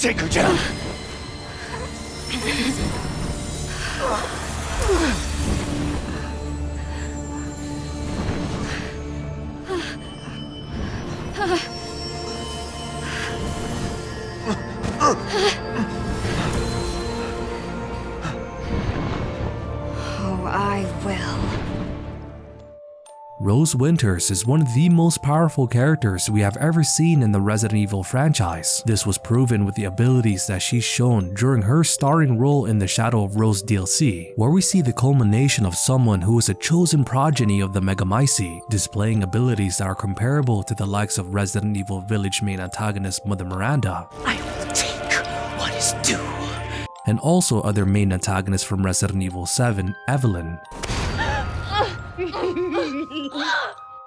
Take her down. Rose Winters is one of the most powerful characters we have ever seen in the Resident Evil franchise. This was proven with the abilities that she's shown during her starring role in the Shadow of Rose DLC, where we see the culmination of someone who is a chosen progeny of the Megamycete, displaying abilities that are comparable to the likes of Resident Evil Village main antagonist Mother Miranda, I will take what is due. and also other main antagonists from Resident Evil 7, Eveline.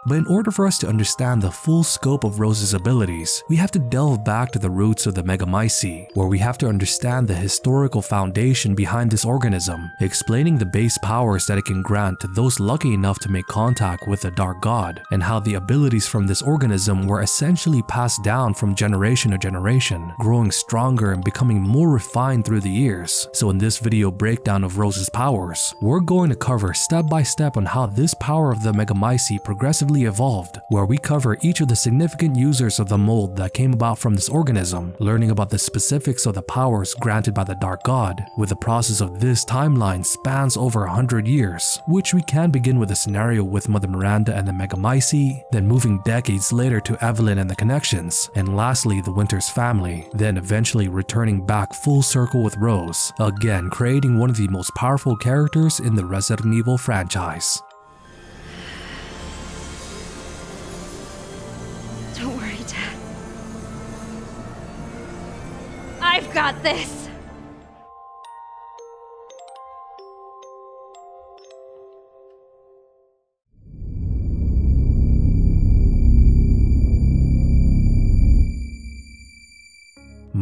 But in order for us to understand the full scope of Rose's abilities, we have to delve back to the roots of the Megamycete, where we have to understand the historical foundation behind this organism, explaining the base powers that it can grant to those lucky enough to make contact with the Dark God, and how the abilities from this organism were essentially passed down from generation to generation, growing stronger and becoming more refined through the years. So in this video breakdown of Rose's powers, we're going to cover step by step on how this power of the Megamycete progressively evolved, where we cover each of the significant users of the mold that came about from this organism, learning about the specifics of the powers granted by the Dark God, with the process of this timeline spans over 100 years, which we can begin with a scenario with Mother Miranda and the Megamycete, then moving decades later to Eveline and the connections, and lastly the Winters family, then eventually returning back full circle with Rose, again creating one of the most powerful characters in the Resident Evil franchise. Got this.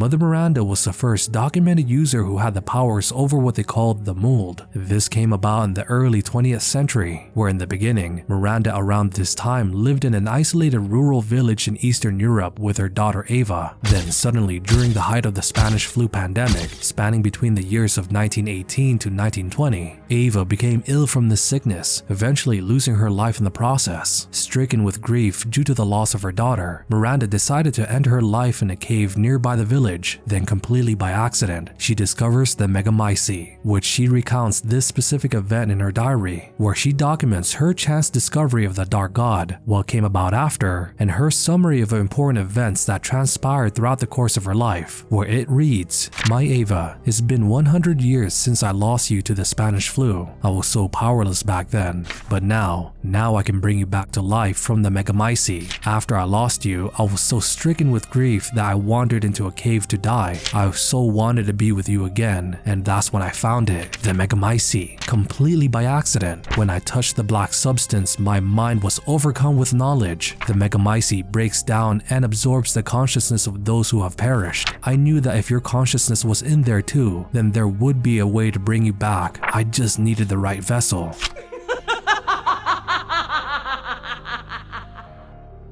Mother Miranda was the first documented user who had the powers over what they called the mold. This came about in the early 20th century, where in the beginning, Miranda around this time lived in an isolated rural village in Eastern Europe with her daughter Eva. Then suddenly, during the height of the Spanish flu pandemic, spanning between the years of 1918 to 1920, Eva became ill from this sickness, eventually losing her life in the process. Stricken with grief due to the loss of her daughter, Miranda decided to end her life in a cave nearby the village. Then, completely by accident, she discovers the Megamycete, which she recounts this specific event in her diary, where she documents her chance discovery of the Dark God, what came about after, and her summary of important events that transpired throughout the course of her life, where it reads, My Eva, it's been 100 years since I lost you to the Spanish flu. I was so powerless back then, but now, now I can bring you back to life from the Megamycete. After I lost you, I was so stricken with grief that I wandered into a cave to die. I so wanted to be with you again, and that's when I found it, the Megamycete, completely by accident. When I touched the black substance, my mind was overcome with knowledge. The Megamycete breaks down and absorbs the consciousness of those who have perished. I knew that if your consciousness was in there too, then there would be a way to bring you back. I just needed the right vessel.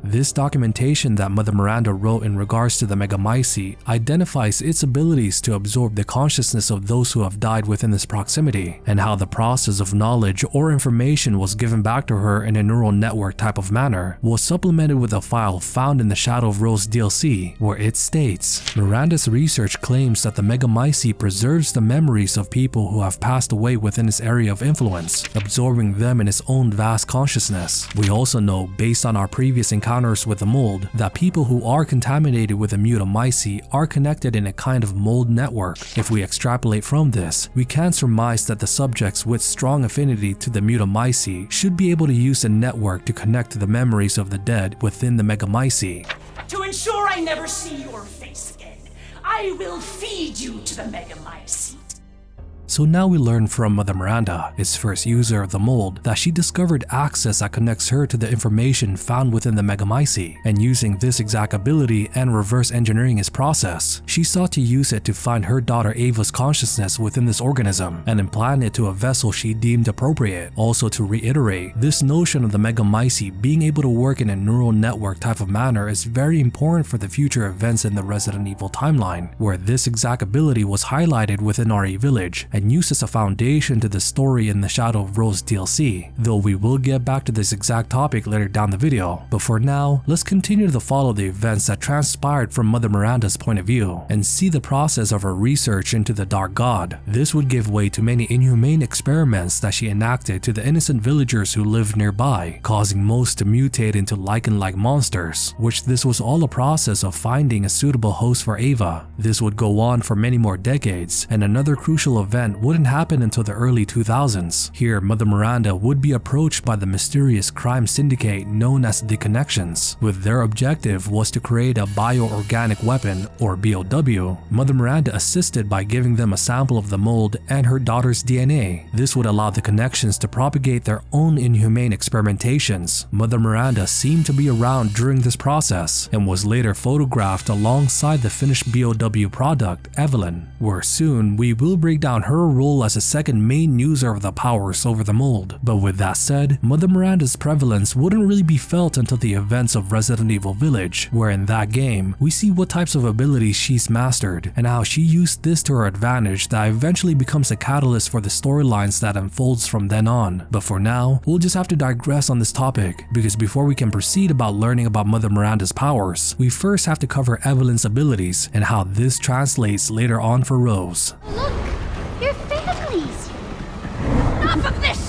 This documentation that Mother Miranda wrote in regards to the Megamycete identifies its abilities to absorb the consciousness of those who have died within this proximity, and how the process of knowledge or information was given back to her in a neural network type of manner was supplemented with a file found in the Shadow of Rose DLC, where it states, Miranda's research claims that the Megamycete preserves the memories of people who have passed away within its area of influence, absorbing them in its own vast consciousness. We also know, based on our previous encounters with the mold, that people who are contaminated with the mutamycete are connected in a kind of mold network. If we extrapolate from this, we can surmise that the subjects with strong affinity to the mutamycete should be able to use a network to connect the memories of the dead within the megamycete. To ensure I never see your face again, I will feed you to the Megamycete. So now we learn from Mother Miranda, its first user of the mold, that she discovered access that connects her to the information found within the Megamycete, and using this exact ability and reverse engineering its process, she sought to use it to find her daughter Eva's consciousness within this organism and implant it to a vessel she deemed appropriate. Also to reiterate, this notion of the Megamycete being able to work in a neural network type of manner is very important for the future events in the Resident Evil timeline, where this exact ability was highlighted within RE Village and used as a foundation to the story in the Shadow of Rose DLC, though we will get back to this exact topic later down the video. But for now, let's continue to follow the events that transpired from Mother Miranda's point of view and see the process of her research into the Dark God. This would give way to many inhumane experiments that she enacted to the innocent villagers who lived nearby, causing most to mutate into lichen-like monsters, which this was all a process of finding a suitable host for Eva. This would go on for many more decades, and another crucial event wouldn't happen until the early 2000s. Here, Mother Miranda would be approached by the mysterious crime syndicate known as the Connections, with their objective was to create a bioorganic weapon, or BOW. Mother Miranda assisted by giving them a sample of the mold and her daughter's DNA. This would allow the Connections to propagate their own inhumane experimentations. Mother Miranda seemed to be around during this process and was later photographed alongside the finished BOW product, Eveline, where soon we will break down her role as a second main user of the powers over the mold. But with that said, Mother Miranda's prevalence wouldn't really be felt until the events of Resident Evil Village, where in that game, we see what types of abilities she's mastered and how she used this to her advantage that eventually becomes a catalyst for the storylines that unfolds from then on. But for now, we'll just have to digress on this topic, because before we can proceed about learning about Mother Miranda's powers, we first have to cover Eveline's abilities and how this translates later on for Rose. Look! Enough of this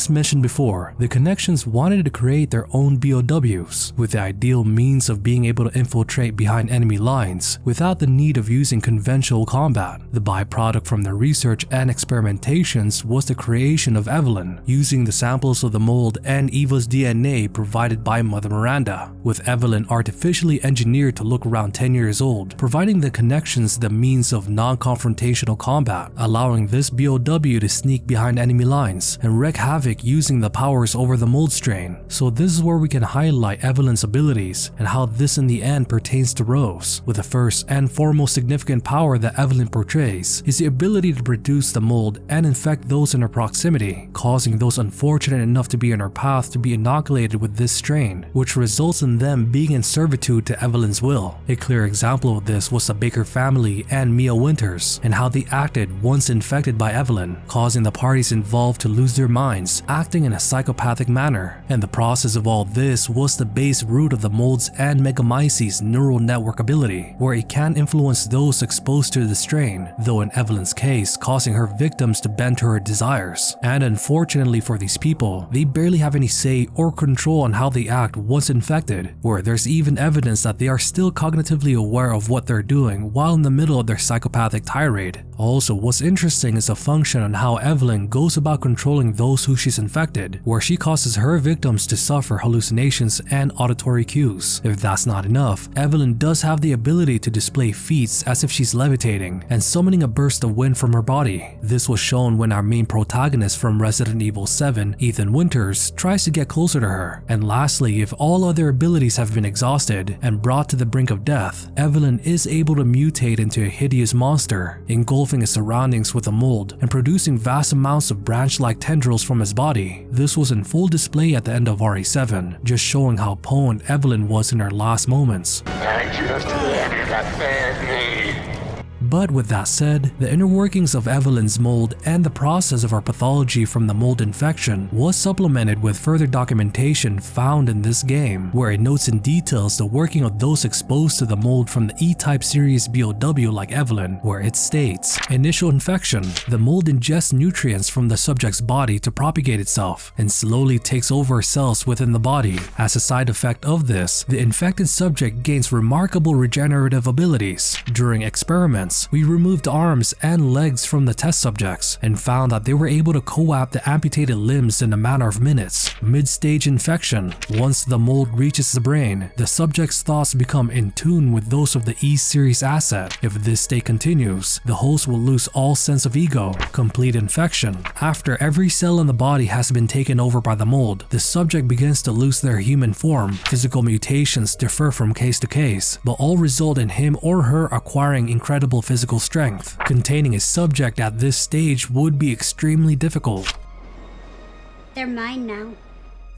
As mentioned before, the Connections wanted to create their own BOWs with the ideal means of being able to infiltrate behind enemy lines without the need of using conventional combat. The byproduct from their research and experimentations was the creation of Eveline, using the samples of the mold and Eva's DNA provided by Mother Miranda, with Eveline artificially engineered to look around 10 years old, providing the Connections the means of non-confrontational combat, allowing this BOW to sneak behind enemy lines and wreak havoc using the powers over the mold strain. So this is where we can highlight Eveline's abilities and how this in the end pertains to Rose, with the first and foremost significant power that Eveline portrays is the ability to produce the mold and infect those in her proximity, causing those unfortunate enough to be in her path to be inoculated with this strain, which results in them being in servitude to Eveline's will. A clear example of this was the Baker family and Mia Winters, and how they acted once infected by Evelyn, causing the parties involved to lose their minds, acting in a psychopathic manner. And the process of all this was the base root of the mold's and Megamycete's neural network ability, where it can influence those exposed to the strain, though in Eveline's case, causing her victims to bend to her desires. And unfortunately for these people, they barely have any say or control on how they act once infected, where there's even evidence that they are still cognitively aware of what they're doing while in the middle of their psychopathic tirade. Also, what's interesting is the function on how Evelyn goes about controlling those who she's infected, where she causes her victims to suffer hallucinations and auditory cues. If that's not enough, Eveline does have the ability to display feats as if she's levitating and summoning a burst of wind from her body. This was shown when our main protagonist from Resident Evil 7, Ethan Winters, tries to get closer to her. And lastly, if all other abilities have been exhausted and brought to the brink of death, Eveline is able to mutate into a hideous monster, engulfing his surroundings with a mold and producing vast amounts of branch-like tendrils from his body. This was in full display at the end of RE7, just showing how potent Eveline was in her last moments. But with that said, the inner workings of Eveline's mold and the process of her pathology from the mold infection was supplemented with further documentation found in this game, where it notes in details the working of those exposed to the mold from the E-type series BOW like Evelyn, where it states, Initial infection, the mold ingests nutrients from the subject's body to propagate itself, and slowly takes over cells within the body. As a side effect of this, the infected subject gains remarkable regenerative abilities. During experiments, we removed arms and legs from the test subjects and found that they were able to co-opt the amputated limbs in a matter of minutes. Mid-stage infection. Once the mold reaches the brain, the subject's thoughts become in tune with those of the E-series asset. If this state continues, the host will lose all sense of ego. Complete infection. After every cell in the body has been taken over by the mold, the subject begins to lose their human form. Physical mutations differ from case to case, but all result in him or her acquiring incredible physical strength. Containing a subject at this stage would be extremely difficult. They're mine now.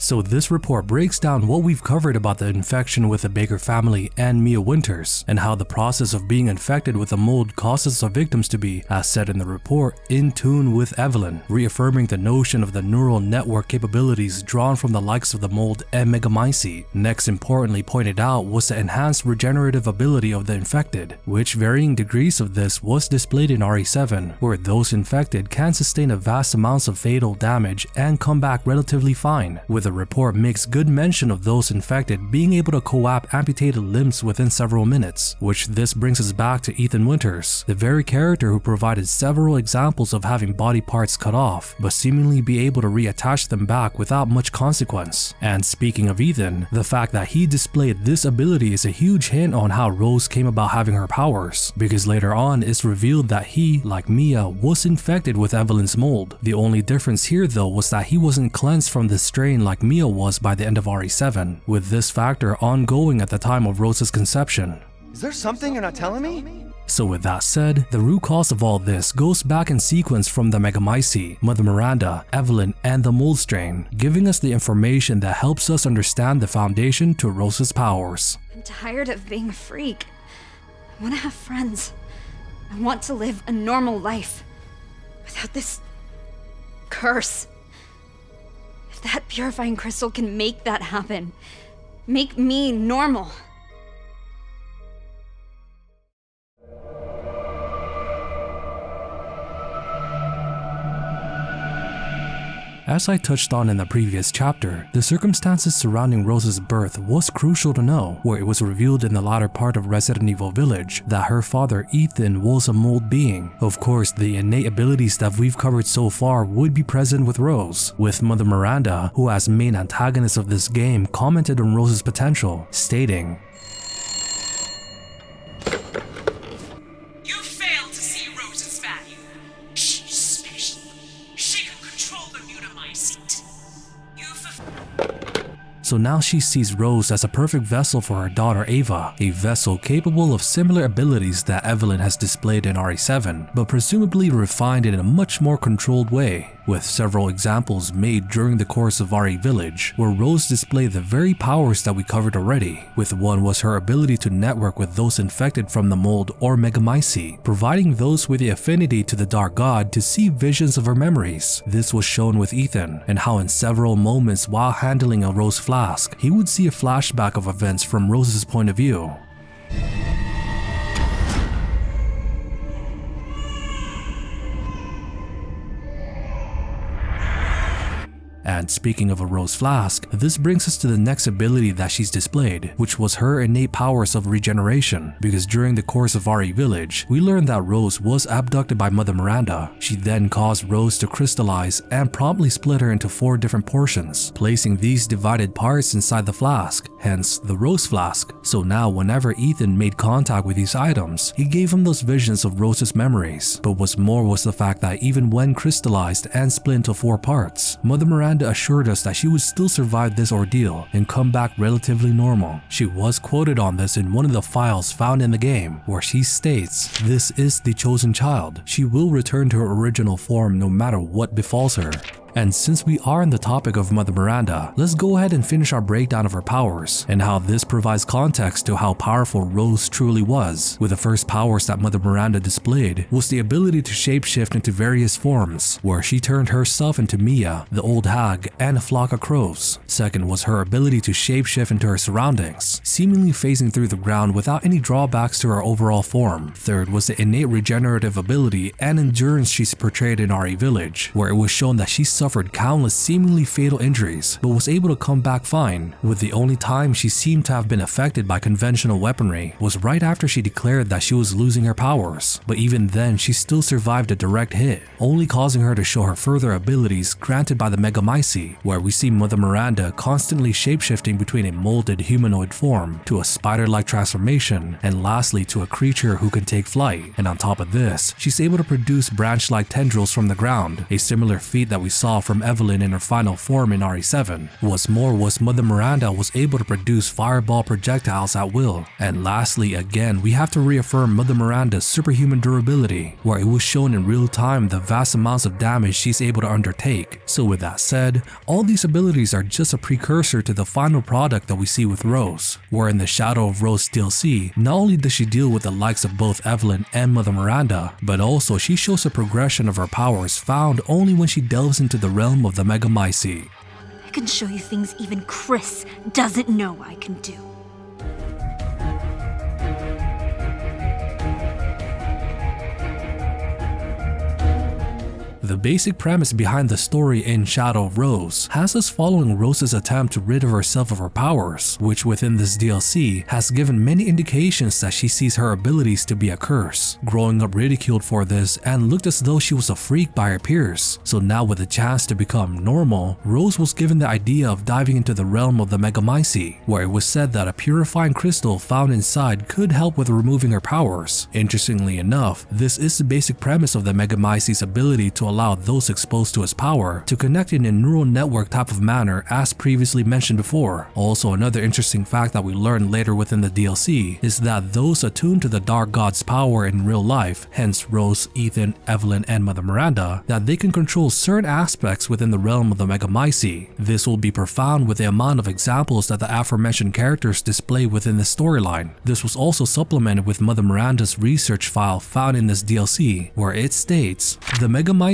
So this report breaks down what we've covered about the infection with the Baker family and Mia Winters, and how the process of being infected with the mold causes the victims to be, as said in the report, in tune with Eveline, reaffirming the notion of the neural network capabilities drawn from the likes of the mold and Megamycete. Next importantly pointed out was the enhanced regenerative ability of the infected, which varying degrees of this was displayed in RE7, where those infected can sustain a vast amounts of fatal damage and come back relatively fine, with the report makes good mention of those infected being able to co-opt amputated limbs within several minutes, which this brings us back to Ethan Winters, the very character who provided several examples of having body parts cut off, but seemingly be able to reattach them back without much consequence. And speaking of Ethan, the fact that he displayed this ability is a huge hint on how Rose came about having her powers, because later on it's revealed that he, like Mia, was infected with Eveline's mold. The only difference here though was that he wasn't cleansed from the strain like Mia was by the end of RE7, with this factor ongoing at the time of Rose's conception. Is there something you're not telling me? So with that said, the root cause of all this goes back in sequence from the Megamycete, Mother Miranda, Eveline, and the mold strain, giving us the information that helps us understand the foundation to Rose's powers. I'm tired of being a freak. I want to have friends. I want to live a normal life without this curse. That purifying crystal can make that happen, make me normal. As I touched on in the previous chapter, the circumstances surrounding Rose's birth was crucial to know, where it was revealed in the latter part of Resident Evil Village that her father Ethan was a mold being. Of course, the innate abilities that we've covered so far would be present with Rose, with Mother Miranda, who as main antagonist of this game commented on Rose's potential, stating, So now she sees Rose as a perfect vessel for her daughter Eva, a vessel capable of similar abilities that Eveline has displayed in RE7, but presumably refined in a much more controlled way, with several examples made during the course of RE Village, where Rose displayed the very powers that we covered already, with one was her ability to network with those infected from the mold or Megamycete, providing those with the affinity to the Dark God to see visions of her memories. This was shown with Ethan, and how in several moments while handling a Rose he would see a flashback of events from Rose's point of view. And speaking of a rose flask, this brings us to the next ability that she's displayed, which was her innate powers of regeneration, because during the course of RE Village, we learned that Rose was abducted by Mother Miranda. She then caused Rose to crystallize and promptly split her into four different portions, placing these divided parts inside the flask, hence the Rose Flask. So now whenever Ethan made contact with these items, he gave him those visions of Rose's memories. But what's more was the fact that even when crystallized and split into four parts, Mother Miranda assured us that she would still survive this ordeal and come back relatively normal. She was quoted on this in one of the files found in the game, where she states, This is the chosen child. She will return to her original form no matter what befalls her. And since we are on the topic of Mother Miranda, let's go ahead and finish our breakdown of her powers and how this provides context to how powerful Rose truly was. With the first powers that Mother Miranda displayed was the ability to shapeshift into various forms, where she turned herself into Mia, the old hag, and a flock of crows. Second was her ability to shapeshift into her surroundings, seemingly phasing through the ground without any drawbacks to her overall form. Third was the innate regenerative ability and endurance she's portrayed in RE Village, where it was shown that she suffered countless seemingly fatal injuries, but was able to come back fine, with the only time she seemed to have been affected by conventional weaponry was right after she declared that she was losing her powers, but even then she still survived a direct hit, only causing her to show her further abilities granted by the Megamycete, where we see Mother Miranda constantly shapeshifting between a molded humanoid form to a spider-like transformation, and lastly to a creature who can take flight. And on top of this, she's able to produce branch-like tendrils from the ground, a similar feat that we saw from Eveline in her final form in RE7. What's more was Mother Miranda was able to produce fireball projectiles at will. And lastly, again, we have to reaffirm Mother Miranda's superhuman durability, where it was shown in real time the vast amounts of damage she's able to undertake. So with that said, all these abilities are just a precursor to the final product that we see with Rose, where in the Shadow of Rose DLC, not only does she deal with the likes of both Eveline and Mother Miranda, but also she shows a progression of her powers found only when she delves into the realm of the Megamycete. I can show you things even Chris doesn't know I can do. The basic premise behind the story in Shadow of Rose has us following Rose's attempt to rid herself of her powers, which within this DLC has given many indications that she sees her abilities to be a curse, growing up ridiculed for this and looked as though she was a freak by her peers. So now with a chance to become normal, Rose was given the idea of diving into the realm of the Megamycete, where it was said that a purifying crystal found inside could help with removing her powers. Interestingly enough, this is the basic premise of the Megamycete's ability to allow those exposed to its power to connect in a neural network type of manner as previously mentioned before. Also another interesting fact that we learned later within the DLC is that those attuned to the Dark God's power in real life, hence Rose, Ethan, Eveline, and Mother Miranda, that they can control certain aspects within the realm of the Megamycete. This will be profound with the amount of examples that the aforementioned characters display within the storyline. This was also supplemented with Mother Miranda's research file found in this DLC, where it states, The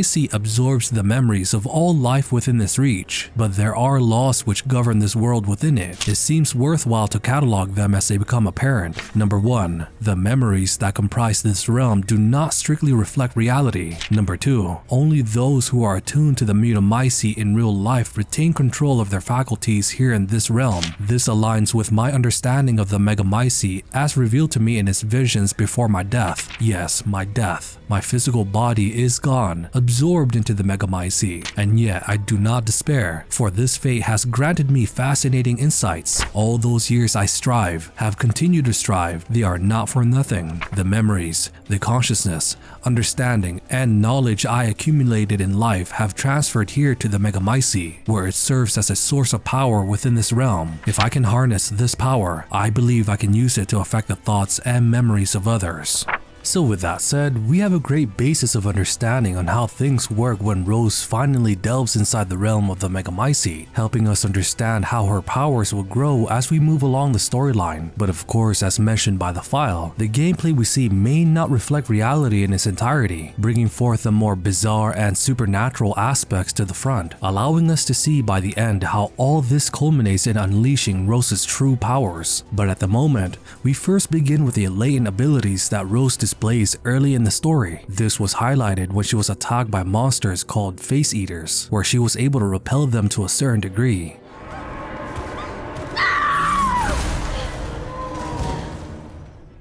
Megamycete absorbs the memories of all life within this reach, but there are laws which govern this world within it. It seems worthwhile to catalog them as they become apparent. Number 1. The memories that comprise this realm do not strictly reflect reality. Number 2. Only those who are attuned to the Mutamycete in real life retain control of their faculties here in this realm. This aligns with my understanding of the Megamycete as revealed to me in its visions before my death. Yes, my death. My physical body is gone, into the Megamycete, and yet I do not despair, for this fate has granted me fascinating insights. All those years I strive, have continued to strive, they are not for nothing. The memories, the consciousness, understanding, and knowledge I accumulated in life have transferred here to the Megamycete, where it serves as a source of power within this realm. If I can harness this power, I believe I can use it to affect the thoughts and memories of others. So with that said, we have a great basis of understanding on how things work when Rose finally delves inside the realm of the Megamycete, helping us understand how her powers will grow as we move along the storyline. But of course, as mentioned by the file, the gameplay we see may not reflect reality in its entirety, bringing forth the more bizarre and supernatural aspects to the front, allowing us to see by the end how all this culminates in unleashing Rose's true powers. But at the moment, we first begin with the latent abilities that Rose displays early in the story. This was highlighted when she was attacked by monsters called face eaters, where she was able to repel them to a certain degree.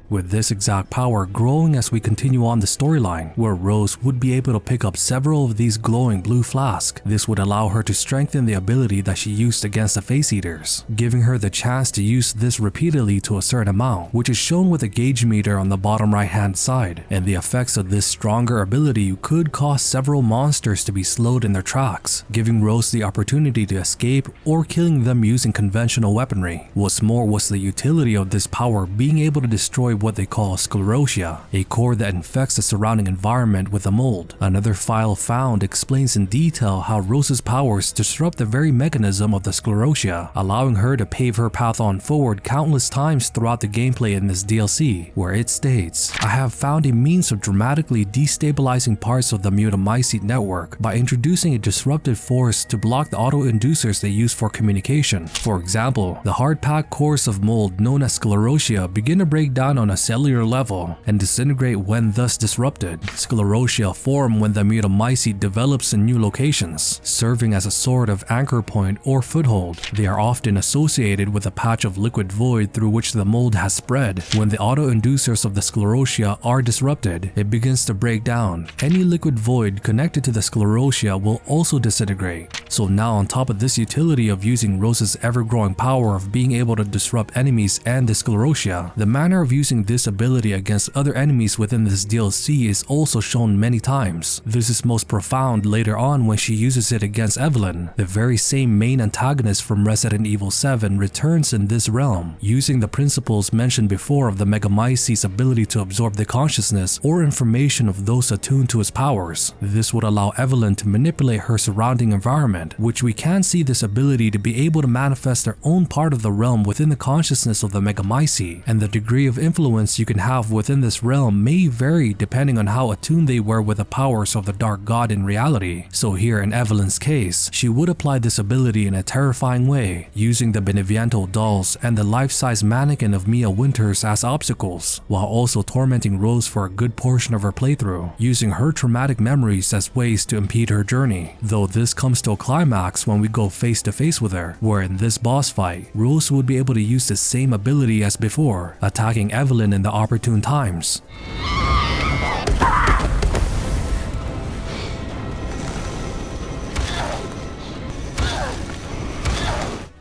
With this exact power growing as we continue on the storyline, where Rose would be able to pick up several of these glowing blue flasks. This would allow her to strengthen the ability that she used against the Face Eaters, giving her the chance to use this repeatedly to a certain amount, which is shown with a gauge meter on the bottom right hand side, and the effects of this stronger ability could cause several monsters to be slowed in their tracks, giving Rose the opportunity to escape or killing them using conventional weaponry. What's more was the utility of this power being able to destroy what they call sclerotia, a core that infects the surrounding environment with a mold. Another file found explains in detail how Rose's powers disrupt the very mechanism of the sclerotia, allowing her to pave her path on forward countless times throughout the gameplay in this DLC, where it states, I have found a means of dramatically destabilizing parts of the Mutamycete network by introducing a disruptive force to block the auto-inducers they use for communication. For example, the hard-packed cores of mold known as sclerotia begin to break down on on a cellular level and disintegrate when thus disrupted. Sclerotia form when the Mutamycete develops in new locations, serving as a sort of anchor point or foothold. They are often associated with a patch of liquid void through which the mold has spread. When the autoinducers of the sclerotia are disrupted, it begins to break down. Any liquid void connected to the sclerotia will also disintegrate. So now on top of this utility of using Rose's ever-growing power of being able to disrupt enemies and the sclerotia, the manner of using this ability against other enemies within this DLC is also shown many times. This is most profound later on when she uses it against Eveline. The very same main antagonist from Resident Evil 7 returns in this realm, using the principles mentioned before of the Megamycete's ability to absorb the consciousness or information of those attuned to its powers. This would allow Eveline to manipulate her surrounding environment, which we can see this ability to be able to manifest their own part of the realm within the consciousness of the Megamycete, and the degree of influence you can have within this realm may vary depending on how attuned they were with the powers of the Dark God in reality. So here in Eveline's case, she would apply this ability in a terrifying way, using the Beneviento dolls and the life-size mannequin of Mia Winters as obstacles, while also tormenting Rose for a good portion of her playthrough, using her traumatic memories as ways to impede her journey. Though this comes to a climax when we go face to face with her, where in this boss fight, Rose would be able to use the same ability as before, attacking Evelyn in the opportune times.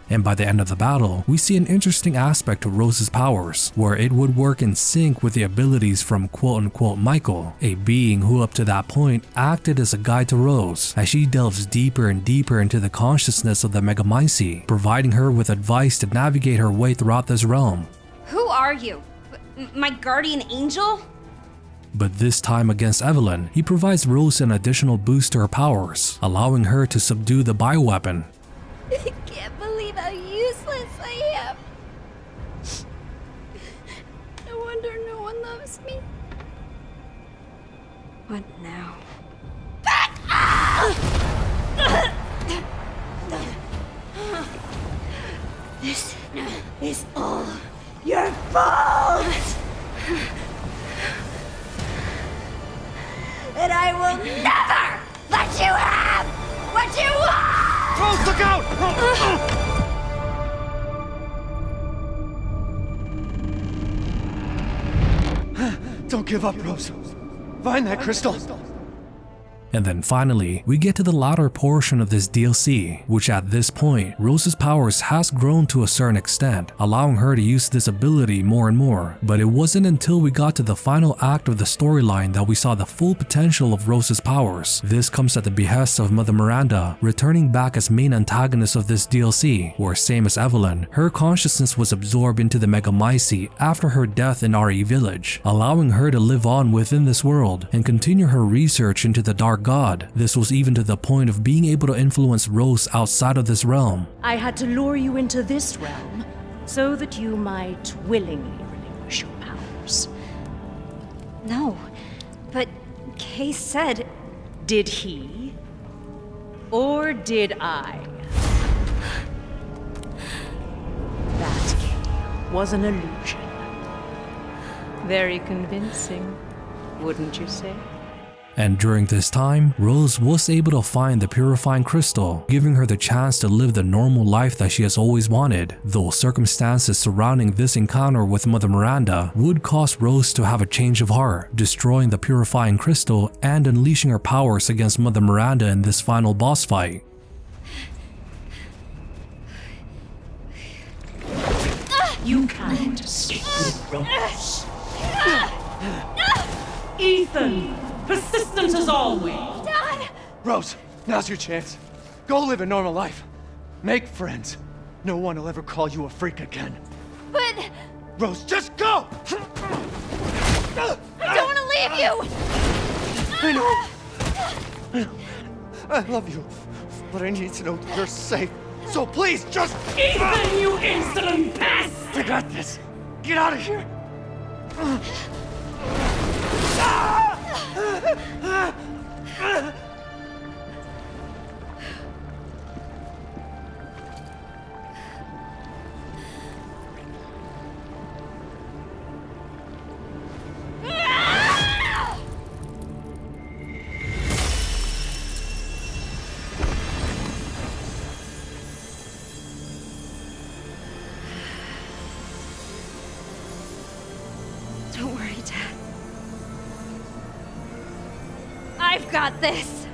And by the end of the battle, we see an interesting aspect to Rose's powers, where it would work in sync with the abilities from quote-unquote Michael, a being who up to that point acted as a guide to Rose as she delves deeper and deeper into the consciousness of the Megamycete, providing her with advice to navigate her way throughout this realm. Who are you? M- My guardian angel? But this time against Eveline, he provides Rose an additional boost to her powers, allowing her to subdue the bioweapon. I can't believe how useless I am. No wonder no one loves me. What now? This is all your fault. And I will never let you have what you want! Rose, look out! Don't give up, Rose. Find that crystal. And then finally, we get to the latter portion of this DLC, which at this point, Rose's powers has grown to a certain extent, allowing her to use this ability more and more. But it wasn't until we got to the final act of the storyline that we saw the full potential of Rose's powers. This comes at the behest of Mother Miranda, returning back as main antagonist of this DLC, where same as Eveline, her consciousness was absorbed into the Megamycete after her death in RE Village, allowing her to live on within this world and continue her research into the Dark God. This was even to the point of being able to influence Rose outside of this realm. I had to lure you into this realm so that you might willingly relinquish your powers. No. But Kay said. Did he? Or did I? That was an illusion. Very convincing, wouldn't you say? And during this time, Rose was able to find the purifying crystal, giving her the chance to live the normal life that she has always wanted, though circumstances surrounding this encounter with Mother Miranda would cause Rose to have a change of heart, destroying the purifying crystal and unleashing her powers against Mother Miranda in this final boss fight. You can't escape Rose. Ethan, persistent as always. Rose, now's your chance. Go live a normal life. Make friends. No one will ever call you a freak again. But Rose, just go! I don't want to leave you! I know. I know. I love you. But I need to know that you're safe. So please, just. Ethan, you insolent pest! I got this. Get out of here. I've got this!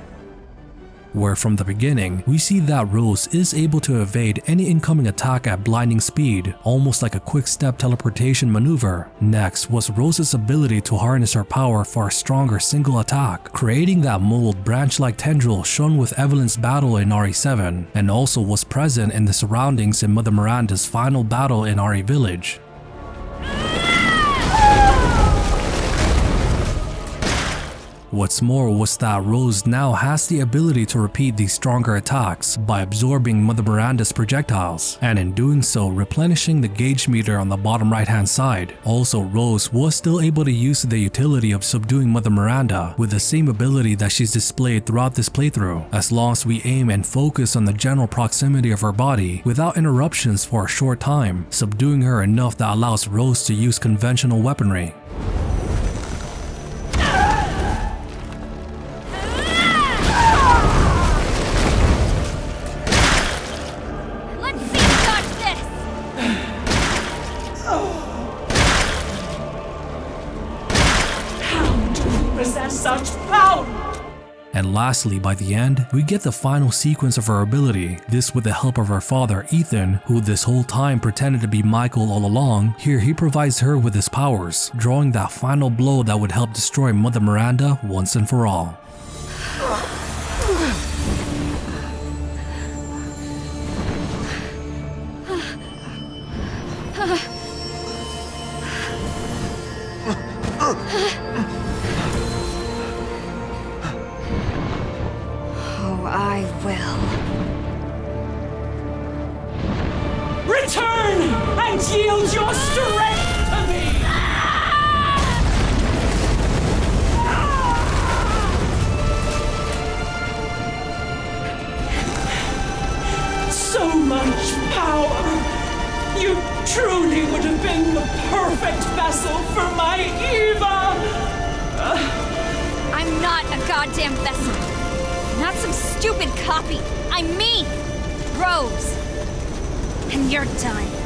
where from the beginning, we see that Rose is able to evade any incoming attack at blinding speed, almost like a quick step teleportation maneuver. Next was Rose's ability to harness her power for a stronger single attack, creating that mold branch-like tendril shown with Eveline's battle in RE7, and also was present in the surroundings in Mother Miranda's final battle in RE Village. What's more was that Rose now has the ability to repeat these stronger attacks by absorbing Mother Miranda's projectiles, and in doing so replenishing the gauge meter on the bottom right hand side. Also Rose was still able to use the utility of subduing Mother Miranda with the same ability that she's displayed throughout this playthrough, as long as we aim and focus on the general proximity of her body without interruptions for a short time, subduing her enough that allows Rose to use conventional weaponry. And lastly, by the end, we get the final sequence of her ability, this with the help of her father, Ethan, who this whole time pretended to be Michael all along. Here he provides her with his powers, drawing that final blow that would help destroy Mother Miranda once and for all. Goddamn vessel. Not some stupid copy. I'm me! Rose. And you're done.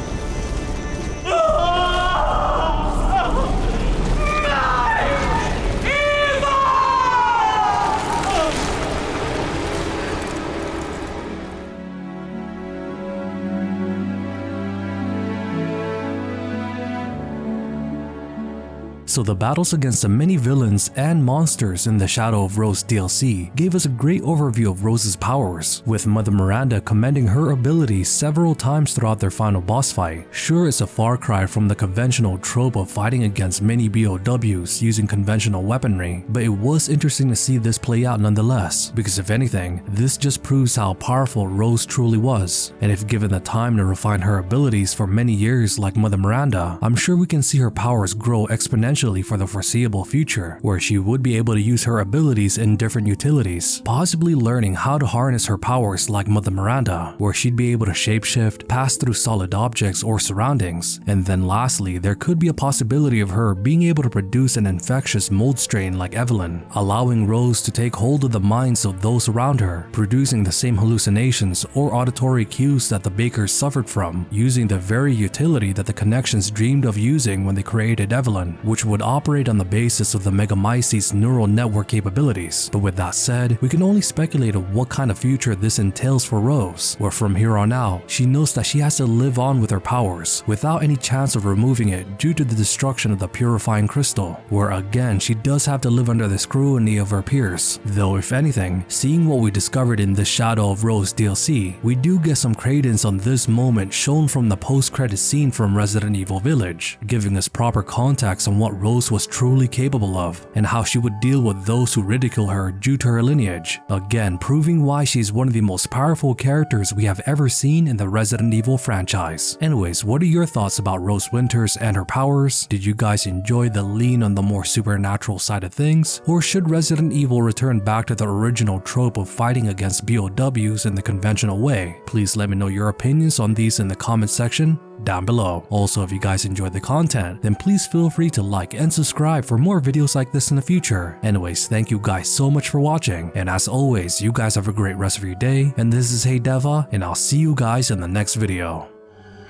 So the battles against the many villains and monsters in the Shadow of Rose DLC gave us a great overview of Rose's powers, with Mother Miranda commending her abilities several times throughout their final boss fight. Sure, it's a far cry from the conventional trope of fighting against many BOWs using conventional weaponry, but it was interesting to see this play out nonetheless, because if anything, this just proves how powerful Rose truly was, and if given the time to refine her abilities for many years like Mother Miranda, I'm sure we can see her powers grow exponentially for the foreseeable future, where she would be able to use her abilities in different utilities, possibly learning how to harness her powers like Mother Miranda, where she'd be able to shapeshift, pass through solid objects or surroundings, and then lastly, there could be a possibility of her being able to produce an infectious mold strain like Eveline, allowing Rose to take hold of the minds of those around her, producing the same hallucinations or auditory cues that the Bakers suffered from, using the very utility that the Connections dreamed of using when they created Eveline, which would operate on the basis of the Megamycete's neural network capabilities. But with that said, we can only speculate on what kind of future this entails for Rose, where from here on out, she knows that she has to live on with her powers, without any chance of removing it due to the destruction of the purifying crystal, where again she does have to live under the scrutiny of her peers. Though if anything, seeing what we discovered in the Shadow of Rose DLC, we do get some credence on this moment shown from the post-credit scene from Resident Evil Village, giving us proper context on what Rose was truly capable of, and how she would deal with those who ridicule her due to her lineage, again proving why she's one of the most powerful characters we have ever seen in the Resident Evil franchise. Anyways, what are your thoughts about Rose Winters and her powers? Did you guys enjoy the lean on the more supernatural side of things? Or should Resident Evil return back to the original trope of fighting against BOWs in the conventional way? Please let me know your opinions on these in the comment section down below. Also, if you guys enjoyed the content, then please feel free to like and subscribe for more videos like this in the future. Anyways, thank you guys so much for watching, and as always, you guys have a great rest of your day, and this is HeY DeVuH, and I'll see you guys in the next video.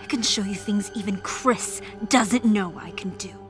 I can show you things even Chris doesn't know I can do.